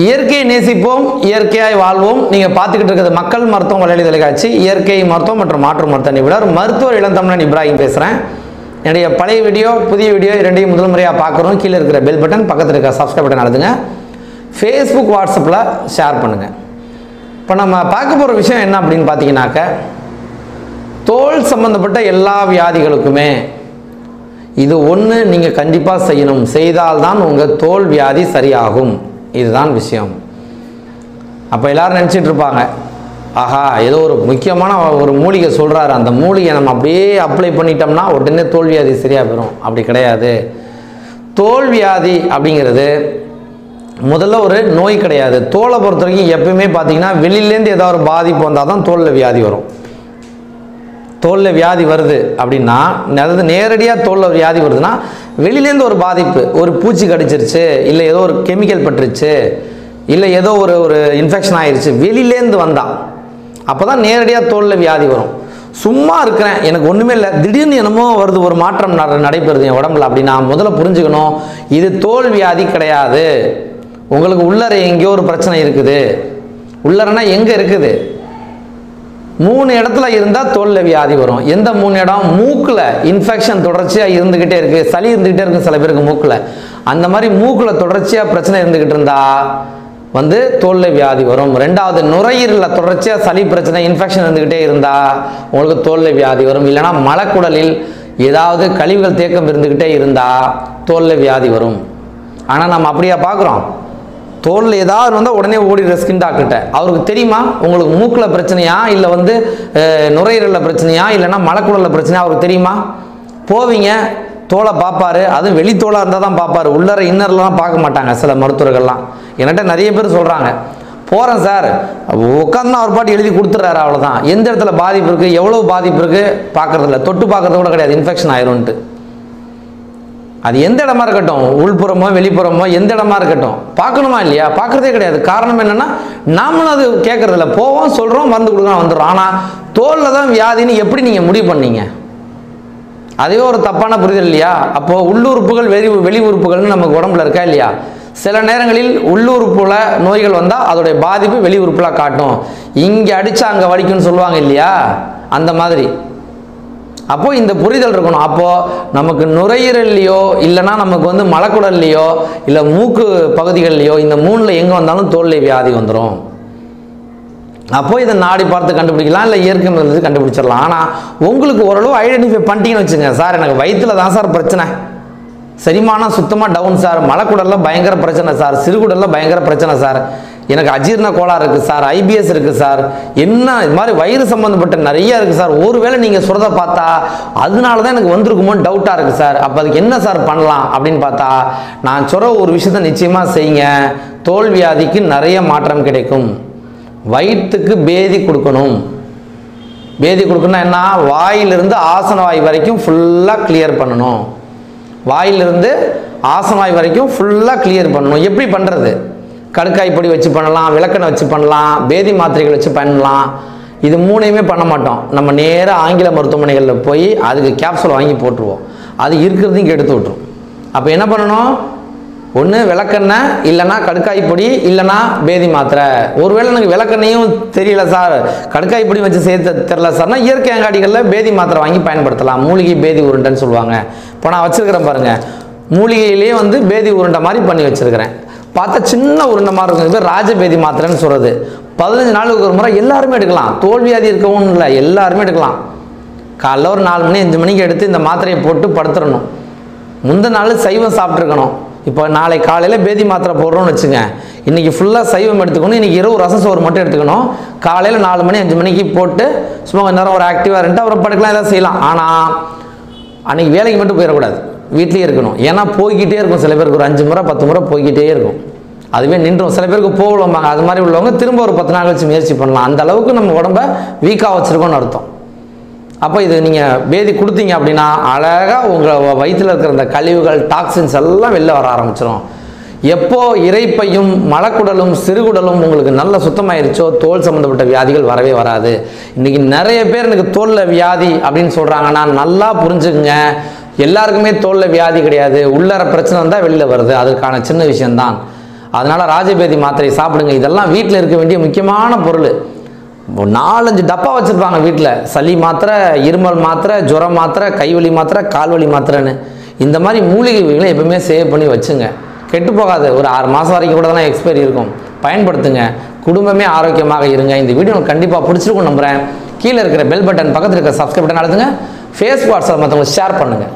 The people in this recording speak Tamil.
இயற்கையை நேசிப்போம் இயற்கையாய் வாழ்வோம். நீங்க பார்த்துக்கிட்டு இருக்கிறது மக்கள் மருத்துவம் வலையொலி தொலைக்காட்சி இயற்கை மருத்துவம் மற்றும் மாற்று மருத்துவ நிபுணர் மருத்துவர் இளந்தமிழன் இப்ராஹிம் பேசுறேன். என்னுடைய பழைய வீடியோ புதிய வீடியோ இரண்டையும் முதல் முறையாக பார்க்குறோம். கீழே இருக்கிற பெல் பட்டன் பக்கத்தில் இருக்கிற சப்ஸ்கிரைப் பட்டன் அழுதுங்க. ஃபேஸ்புக் வாட்ஸ்அப்பில் ஷேர் பண்ணுங்க. இப்போ நம்ம பார்க்க போகிற விஷயம் என்ன அப்படின்னு பார்த்தீங்கன்னாக்க தோல் சம்பந்தப்பட்ட எல்லா வியாதிகளுக்குமே இது ஒன்று நீங்கள் கண்டிப்பாக செய்யணும். செய்தால்தான் உங்கள் தோல் வியாதி சரியாகும். இதுதான் விஷயம். அப்போ எல்லோரும் நினச்சிட்டு இருப்பாங்க ஆஹா ஏதோ ஒரு முக்கியமான ஒரு மூலிகை சொல்கிறாரு அந்த மூலிகை நம்ம அப்படியே அப்ளை பண்ணிட்டோம்னா உடனே தோல்வியாதி சரியாக போயிடும் அப்படி கிடையாது. தோல் வியாதி அப்படிங்கிறது முதல்ல ஒரு நோய் கிடையாது. தோலை பொறுத்த வரைக்கும் எப்பயுமே பார்த்தீங்கன்னா வெளியிலேருந்து ஏதாவது ஒரு பாதிப்பு வந்தால் தான் தோலில் வியாதி வரும். தோலில் வியாதி வருது அப்படின்னா அதாவது நேரடியாக தோலில் வியாதி வருதுன்னா வெளியிலேருந்து ஒரு பாதிப்பு ஒரு பூச்சி கடிச்சிருச்சு இல்லை ஏதோ ஒரு கெமிக்கல் பட்டுருச்சு இல்லை ஏதோ ஒரு ஒரு இன்ஃபெக்ஷன் ஆயிடுச்சு வெளியிலேருந்து வந்தான் அப்போ தான் நேரடியாக தோலில் வியாதி வரும். சும்மா இருக்கிறேன் எனக்கு ஒன்றுமே இல்லை திடீர்னு என்னமோ வருது ஒரு மாற்றம் நட- நடைபெறுது என் உடம்புல அப்படின்னா முதல்ல புரிஞ்சுக்கணும் இது தோல் வியாதி கிடையாது. உங்களுக்கு உள்ளற எங்கேயோ ஒரு பிரச்சனை இருக்குது. உள்ளரனா எங்கே இருக்குது? மூணு இடத்துல இருந்தால் தோல்ல வியாதி வரும். எந்த மூணு இடம்? மூக்கில் இன்ஃபெக்ஷன் தொடர்ச்சியாக இருந்துக்கிட்டே இருக்குது சளி இருந்துக்கிட்டே இருக்கும் சில பேருக்கு மூக்கில். அந்த மாதிரி மூக்கில் தொடர்ச்சியாக பிரச்சனை இருந்துக்கிட்டு இருந்தா வந்து தோல்ல வியாதி வரும். ரெண்டாவது நுரையீரலில் தொடர்ச்சியாக சளி பிரச்சனை இன்ஃபெக்ஷன் இருந்துக்கிட்டே இருந்தால் உங்களுக்கு தோல்ல வியாதி வரும். இல்லைன்னா மலக்குடலில் ஏதாவது கழிவுகள் தேக்கம் இருந்துக்கிட்டே இருந்தால் தோல்ல வியாதி வரும். ஆனால் நம்ம அப்படியா பார்க்குறோம் தோலில் ஏதாவது வந்தால் உடனே ஓடிடுற ஸ்கின் டாக்டர்கிட்ட அவருக்கு தெரியுமா? உங்களுக்கு மூக்கில் பிரச்சனையா? இல்லை வந்து நுரையீரலில் பிரச்சனையா? இல்லைன்னா மலக்குடலில் பிரச்சனையா? அவருக்கு தெரியுமா? போவீங்க. தோலை பார்ப்பாரு. அதுவும் வெளித்தோலாக இருந்தால் தான் பார்ப்பாரு. உள்ளர இன்னர்லாம் பார்க்க மாட்டாங்க சில மருத்துவர்கள்லாம். என்கிட்ட நிறைய பேர் சொல்கிறாங்க போகிறேன் சார். உட்காந்து அவர் பாட்டு எழுதி கொடுத்துட்றாரு அவ்வளோதான் எந்த இடத்துல பாதிப்பு இருக்குது எவ்வளோ பாதிப்பு இருக்குது பார்க்குறதில்ல. தொட்டு பார்க்குறது கூட கிடையாது. இன்ஃபெக்ஷன் ஆயிரும்ன்ட்டு. அது எந்த இடமா இருக்கட்டும் உள்புறமோ வெளிப்புறமோ எந்த இடமா இருக்கட்டும் பார்க்கணுமா இல்லையா? பார்க்கறதே கிடையாது. காரணம் என்னன்னா நாமளும் அது கேட்கறதில்ல. போவோம் சொல்றோம் வந்து கொடுக்குறோம் வந்துடும் ஆனால் தோலில் தான் வியாதின்னு எப்படி நீங்கள் முடிவு பண்ணீங்க? அதே ஒரு தப்பான புரிதல் இல்லையா? அப்போ உள்ளுறுப்புகள் வெளி வெளி உறுப்புகள்னு நமக்கு உடம்புல இருக்கா இல்லையா? சில நேரங்களில் உள்ளுறுப்புல நோய்கள் வந்தால் அதோடைய பாதிப்பு வெளி உறுப்புல காட்டும். இங்கே அடிச்சா அங்கே வலிக்கும்னு சொல்லுவாங்க இல்லையா? அந்த மாதிரி. அப்போ இந்த புரிதல் இருக்கணும். அப்போ நமக்கு நுரையீரல்லையோ இல்லைன்னா நமக்கு வந்து மலக்குடல்லையோ இல்லை மூக்கு பகுதிகள்லையோ இந்த மூணில் எங்கே வந்தாலும் தோல்லை வியாதி வந்துடும் அப்போ இதை நாடி பார்த்து கண்டுபிடிக்கலாம் இல்லை இயற்கை மருந்து கண்டுபிடிச்சிடலாம். ஆனால் உங்களுக்கு ஓரளவு ஐடென்டிஃபை பண்ணிட்டீங்கன்னு வச்சுங்க சார் எனக்கு வயிற்றில் தான் சார் பிரச்சனை. செரிமானம் சுத்தமாக டவுன் சார். மலைக்குடல்ல பயங்கர பிரச்சனை சார். சிறுகுடலில் பயங்கர பிரச்சனை சார். எனக்கு அஜீரண கோளாறு இருக்குது சார் ஐபிஎஸ் இருக்குது சார். என்ன இது மாதிரி வயிறு சம்மந்தப்பட்ட நிறைய இருக்குது சார். ஒருவேளை நீங்கள் சொல்கிறத பார்த்தா அதனால தான் எனக்கு வந்திருக்குமோன்னு டவுட்டாக இருக்குது சார். அப்போ அதுக்கு என்ன சார் பண்ணலாம் அப்படின்னு பார்த்தா நான் சொல்கிற ஒரு விஷயத்த நிச்சயமாக செய்யுங்க. தோல்வியாதிக்கு நிறைய மாற்றம் கிடைக்கும். வயிற்றுக்கு பேதி கொடுக்கணும். பேதி கொடுக்கணும்னா என்ன? வாயிலிருந்து ஆசன வாய் வரைக்கும் ஃபுல்லாக கிளியர் பண்ணணும். வாயிலிருந்து ஆசன வாய் வரைக்கும் ஃபுல்லாக கிளியர் பண்ணணும். எப்படி பண்ணுறது கடுக்காய் பொடி வச்சு பண்ணலாம் விளக்கணை வச்சு பண்ணலாம் பேதி மாத்திரைகள் வச்சு பண்ணலாம். இது மூணையுமே பண்ண மாட்டோம். நம்ம நேராக ஆங்கில மருத்துவமனைகளில் போய் அதுக்கு கேப்சூல் வாங்கி போட்டுருவோம். அது இருக்கிறதையும் கெடுத்து விட்டுரும். அப்போ என்ன பண்ணணும்? ஒன்று விளக்கெண்ணெய் இல்லைன்னா கடுக்காய் பொடி இல்லைன்னா பேதி மாத்திரை. ஒருவேளை எனக்கு விளக்கெண்ணையும் தெரியல சார். கடுக்காய் பொடி வச்சு சேர்த்து தெரில சார்னா இயற்கை அங்காடிகளில் பேதி மாத்திரை வாங்கி பயன்படுத்தலாம். மூலிகை பேதி உருண்டைன்னு சொல்லுவாங்க. இப்போ நான் வச்சுருக்கிறேன் பாருங்கள் மூலிகையிலேயே வந்து பேதி உருண்டை மாதிரி பண்ணி வச்சுருக்கிறேன். பார்த்தா சின்ன உருண்டை மாதிரி இருக்கும். இது பேர் ராஜபேதி மாத்திரைன்னு சொல்கிறது பதினஞ்சு நாளுக்கு ஒரு முறை எல்லாருமே எடுக்கலாம். தோல்வியாதி இருக்கவும் இல்லை. எல்லாருமே எடுக்கலாம். காலைல ஒரு நாலு மணி அஞ்சு மணிக்கு எடுத்து இந்த மாத்திரையை போட்டு படுத்துடணும். முந்த நாள் சைவம் சாப்பிட்ருக்கணும் இப்போ நாளை காலையில் பேதி மாத்திரை போடுறோம்னு வச்சுங்க. இன்றைக்கி ஃபுல்லாக சைவம் எடுத்துக்கணும். இன்றைக்கி இரவு ரசம் சோறு மட்டும் எடுத்துக்கணும். காலையில் நாலு மணி அஞ்சு மணிக்கு போட்டு சும்மா கொஞ்ச நேரம் ஒரு ஆக்டிவாக இருந்துட்டு அப்புறம் படுக்கலாம் எதாவது செய்யலாம். ஆனால் அன்றைக்கி வேலைக்கு மட்டும் போயிடக்கூடாது. வீட்லேயே இருக்கணும். ஏன்னா போய்கிட்டே இருக்கும். சில பேருக்கு ஒரு அஞ்சு முறை பத்து முறை போய்கிட்டே இருக்கும். அதுவே நின்றோம். சில பேருக்கு போகலம்பாங்க அது மாதிரி உள்ளவங்க திரும்ப ஒரு பத்து நாள் கழிச்சு முயற்சி பண்ணலாம். அந்த அளவுக்கு நம்ம உடம்ப வீக்காக வச்சுருக்கோம்னு அர்த்தம். அப்போ இது நீங்கள் பேதி கொடுத்தீங்க அப்படின்னா அழகாக உங்கள் வயிற்றில் இருக்கிற அந்த கழிவுகள் டாக்ஸின்ஸ் எல்லாம் வெளில வர ஆரம்பிச்சிடும் எப்போ இறைப்பையும் மலக்குடலும் சிறுகுடலும் உங்களுக்கு நல்ல சுத்தமாயிருச்சோ தோல் சம்மந்தப்பட்ட வியாதிகள் வரவே வராது. இன்றைக்கி நிறைய பேர் எனக்கு தோலில் வியாதி அப்படின்னு சொல்கிறாங்கன்னா நல்லா புரிஞ்சுக்குங்க. எல்லாருக்குமே தோலில் வியாதி கிடையாது. உள்ளர பிரச்சனை வந்தால் வெளியில் வருது. அதற்கான சின்ன விஷயம்தான். அதனால் ராஜபேதி மாத்திரை சாப்பிடுங்க. இதெல்லாம் வீட்டில் இருக்க வேண்டிய முக்கியமான பொருள். நாலஞ்சு டப்பா வச்சுருப்பாங்க வீட்டில் சளி மாத்திரை இருமல் மாத்திரை ஜுரம் மாத்திரை கைவலி மாத்திரை கால்வலி மாத்திரைன்னு. இந்த மாதிரி மூலிகைகளை எப்பவுமே சேவ் பண்ணி வச்சுங்க. கெட்டு போகாது. ஒரு ஆறு மாதம் வரைக்கும் கூட தான் எக்ஸ்பைரி இருக்கும். பயன்படுத்துங்க. குடும்பமே ஆரோக்கியமாக இருங்க. இந்த வீடியோ உங்களுக்கு கண்டிப்பாக பிடிச்சிருக்கும் நம்புகிறேன் கீழே இருக்கிற பெல் பட்டன் பக்கத்தில் இருக்கிற சப்ஸ்கிரைப் பட்டன் அழுத்துங்க. ஃபேஸ் வாட்ஸ்அப் மற்றவங்களுக்கு ஷேர் பண்ணுங்கள்